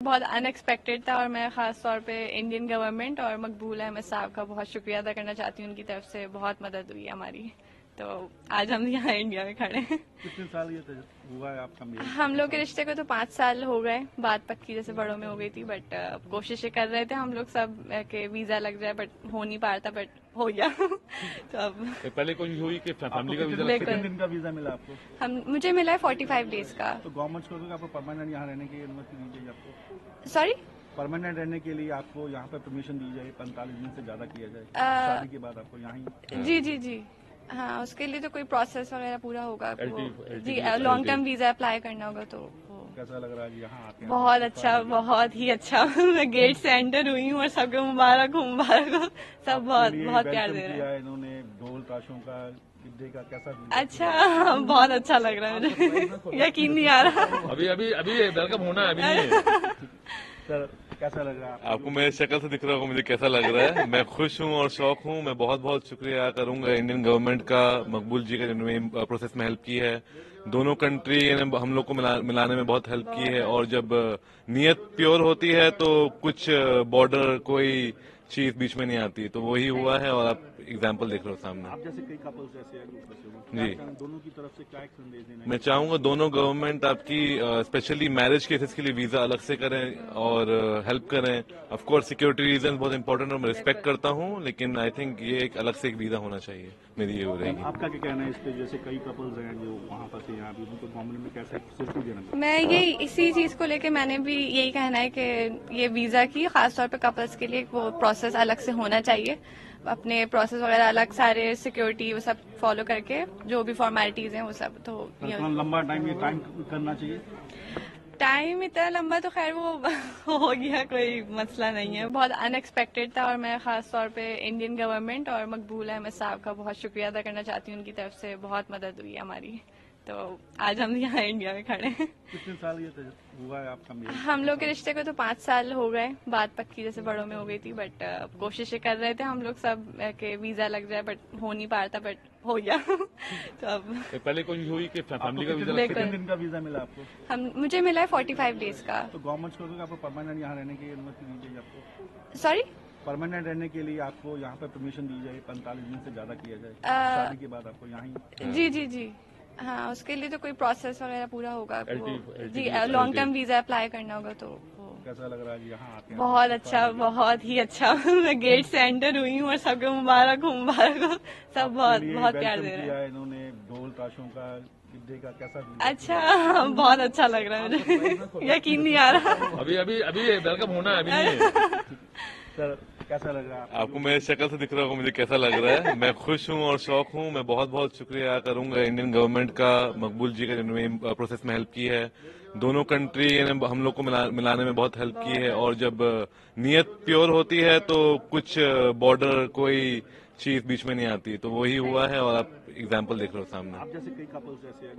बहुत अनएक्सपेक्टेड था और मैं खास तौर पे इंडियन गवर्नमेंट और मकबूल अहमद साहब का बहुत शुक्रिया अदा करना चाहती हूँ उनकी तरफ़ से। बहुत मदद हुई हमारी। तो आज हम यहाँ इंडिया में खड़े हैं। कितने साल ये हुआ है आपका मेल हम लोग के रिश्ते को तो पाँच साल हो गए बात पक्की जैसे बड़ों में हो गई थी बट कोशिशें कर रहे थे हम लोग सब के वीज़ा लग जाए बट हो नहीं पा रहा था बट हो गया। तो अब पहले कोशिश हुई कि फैमिली का वीज़ा कितने, दिन का वीज़ा मिला आपको? हम मुझे मिला है फोर्टी फाइव डेज़ का। तो गवर्नमेंट को आपको परमानेंट यहाँ रहने की अनुमति दी जाए आपको? सॉरी परमानेंट रहने के लिए आपको यहाँ पर परमिशन दी जाए पैंतालीस दिन से ज़्यादा किया जाए। शादी के बाद आपको यहाँ जी जी जी। हाँ उसके लिए तो कोई प्रोसेस वगैरह पूरा होगा जी लॉन्ग टर्म वीज़ा अप्लाई करना होगा तो कैसा लग रहा है यहाँ आके बहुत अच्छा बहुत ही अच्छा। मैं गेट से एंटर हुई हूँ और सबको मुबारक हो मुबारक हो। सब बहुत बहुत प्यार दे रहे हैं है इन्होंने ढोल ताशों का का कैसा अच्छा बहुत अच्छा लग रहा है मुझे। यकीन नहीं आ रहा। अभी अभी अभी वेलकम होना है अभी है। सर कैसा लग रहा है आपको? मेरे शक्ल से दिख रहा होगा मुझे कैसा लग रहा है। मैं खुश हूँ और शौक हूँ। मैं बहुत बहुत शुक्रिया करूँगा इंडियन गवर्नमेंट का मकबूल जी का जिन्होंने प्रोसेस में हेल्प की है। दोनों कंट्री ने हम लोग को मिला, मिलाने में बहुत हेल्प की है। और जब नियत प्योर होती है तो कुछ बॉर्डर कोई चीज़ बीच में नहीं आती तो वही हुआ है और आप एग्ज़ाम्पल देख रहे हो सामने। आप जैसे कई कपल्स जैसे हैं जी। दोनों की तरफ़ से क्या एक संदेश देना मैं चाहूँगा दोनों गवर्नमेंट आपकी स्पेशली मैरिज केसेस के लिए वीज़ा अलग से करें और हेल्प करें। ऑफ़ कोर्स सिक्योरिटी रीजन बहुत इंपॉर्टेंट और मैं रिस्पेक्ट करता हूँ लेकिन आई थिंक ये एक अलग से एक वीज़ा होना चाहिए मेरी ये वो रहेगी। आपका क्या कहना है इस पे जैसे कई कपल्स हैं जो वहाँ पर से यहाँ भी उनको गवर्नमेंट में कैसे देना मैं यही इसी चीज़ को लेके मैंने भी यही कहना है कि ये वीज़ा की खासतौर पर कपल्स के लिए वो प्रोसेस अलग से होना चाहिए। अपने प्रोसेस वगैरह अलग सारे सिक्योरिटी वो सब फॉलो करके जो भी फॉर्मेलिटीज हैं वो सब तो लंबा टाइम ये टाइम करना चाहिए? टाइम इतना लंबा तो खैर वो हो गया कोई मसला नहीं है। बहुत अनएक्सपेक्टेड था और मैं खास तौर पे इंडियन गवर्नमेंट और मकबूल अहमद साहब का बहुत शुक्रिया अदा करना चाहती हूँ। उनकी तरफ़ से बहुत मदद हुई हमारी। तो आज हम यहाँ इंडिया में खड़े हैं। कितने साल ये हुआ है आपका हम लोग के रिश्ते को तो पाँच साल हो गए। बात पक्की जैसे बड़ों में हो गई थी बट कोशिशें कर रहे थे हम लोग सब के वीज़ा लग जाए बट हो नहीं पा रहा था बट हो गया। तो अब पहले कोशिश हुई कि फैमिली का वीज़ा कितने, दिन का वीज़ा मिला आपको? हम मुझे मिला है फोर्टी फाइव डेज़ का। तो गवर्नमेंट को आपको परमानेंट यहाँ रहने की अनुमति दी जाए आपको? सॉरी परमानेंट रहने के लिए आपको यहाँ पे परमिशन दी जाए पैंतालीस दिन से ज़्यादा किया जाए। अ, शादी के बाद आपको यहाँ जी जी जी। हाँ उसके लिए तो कोई प्रोसेस वगैरह पूरा होगा जी लॉन्ग टर्म वीज़ा अप्लाई करना होगा तो कैसा लग रहा है जी यहाँ आके बहुत अच्छा बहुत ही अच्छा। मैं गेट से एंटर हुई हूँ और सबको मुबारक हो मुबारक हो। सब बहुत बहुत प्यार दे रहे हैं है। इन्होंने ढोल ताशों का का कैसा अच्छा बहुत अच्छा लग रहा है मुझे। यकीन नहीं आ रहा। अभी अभी अभी वेलकम होना है अभी सर कैसा लग रहा है आपको? मेरे शक्ल से दिख रहा होगा मुझे कैसा लग रहा है। मैं खुश हूँ और शौक हूँ। मैं बहुत बहुत शुक्रिया करूँगा इंडियन गवर्नमेंट का मकबूल जी का जिन्होंने प्रोसेस में हेल्प की है। दोनों कंट्री ने हम लोग को मिला, मिलाने में बहुत हेल्प की है। और जब नियत प्योर होती है तो कुछ बॉर्डर कोई चीज़ बीच में नहीं आती तो वही हुआ है और आप एग्ज़ाम्पल देख रहे हो सामने। आप जैसे कई कपल्स जैसे हैं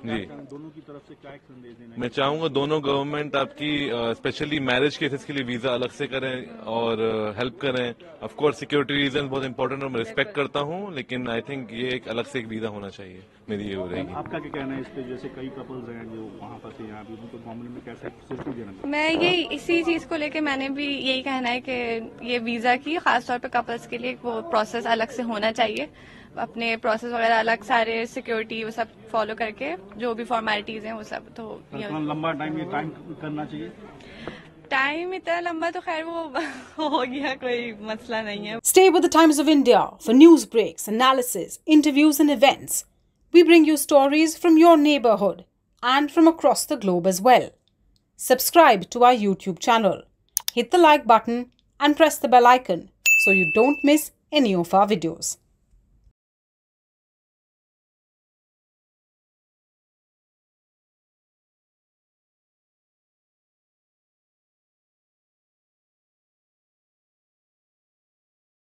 जी। दोनों की तरफ़ से क्या एक संदेश देना मैं चाहूँगा दोनों गवर्नमेंट आपकी स्पेशली मैरिज केसेस के लिए वीज़ा अलग से करें और हेल्प करें। ऑफ़ कोर्स सिक्योरिटी रीजन बहुत इंपॉर्टेंट और मैं रिस्पेक्ट करता हूँ लेकिन आई थिंक ये एक अलग से एक वीज़ा होना चाहिए मेरी ये हो रही है आपका क्या कहना है इस पे जैसे कई कपल्स हैं जो वहाँ पर यहाँ भी उनको गवर्नमेंट में कैसे देना मैं यही इसी चीज़ को लेके मैंने भी यही कहना है कि ये वीज़ा की खासतौर पर कपल्स के लिए वो प्रोसेस प्रोसेस अलग से होना चाहिए। अपने प्रोसेस वगैरह अलग सारे सिक्योरिटी वो सब फॉलो करके जो भी फॉर्मेलिटीज हैं वो सब तो, तो लंबा टाइम ये टाइम करना चाहिए? टाइम इतना लंबा तो खैर वो हो गया कोई मसला नहीं है। Stay with the Times of India for news breaks analysis interviews and events we bring you stories from your neighbourhood and from across the globe as well subscribe to our YouTube channel hit the like button and press the bell icon so you don't miss any of our videos.